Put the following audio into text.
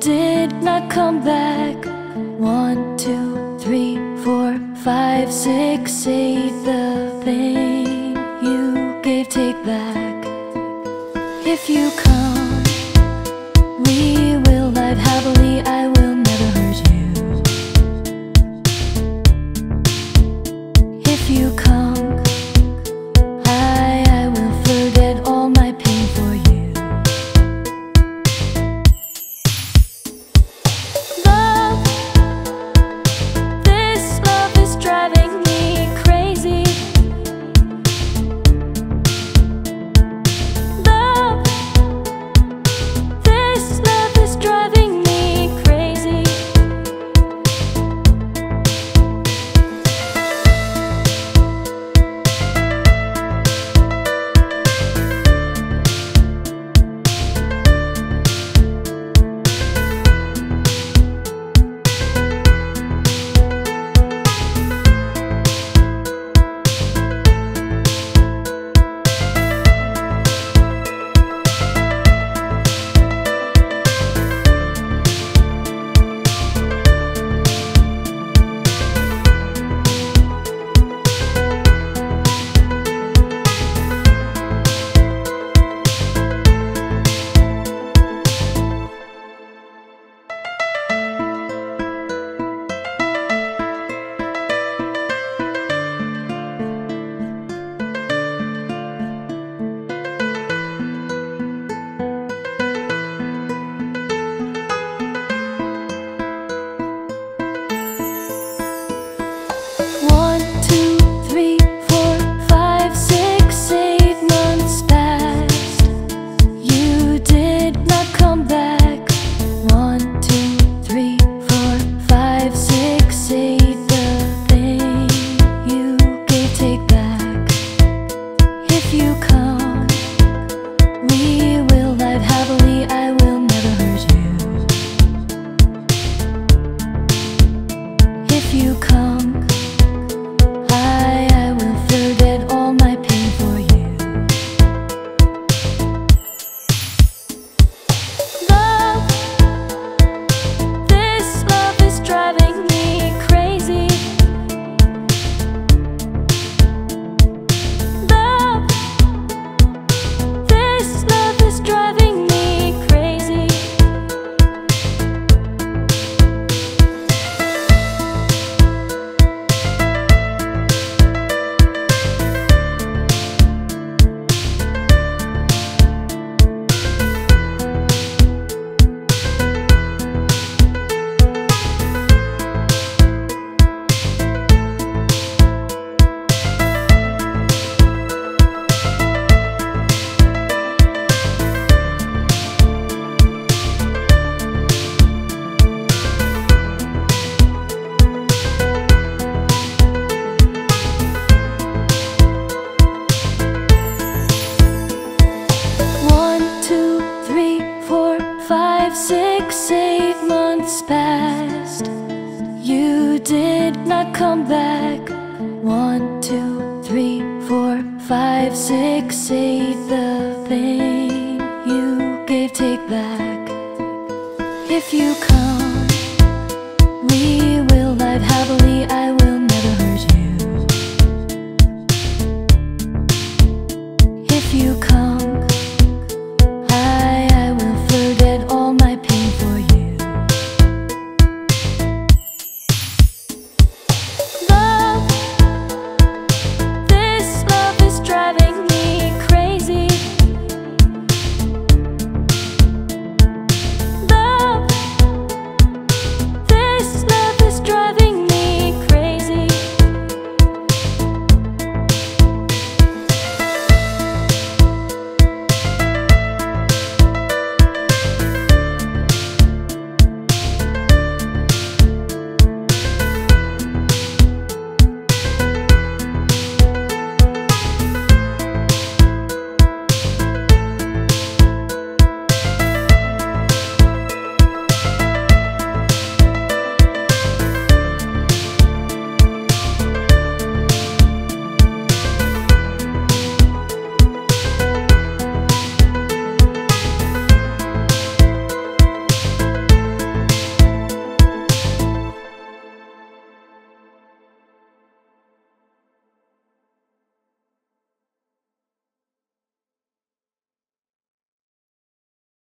did not come back. One, two, three, four, five, six, eight. The pain you gave, take back. If you come, we will live happily. I six, eight months passed. You did not come back. One, two, three, four, five, six, eight. The pain you gave, take back. If you come, we will live happily.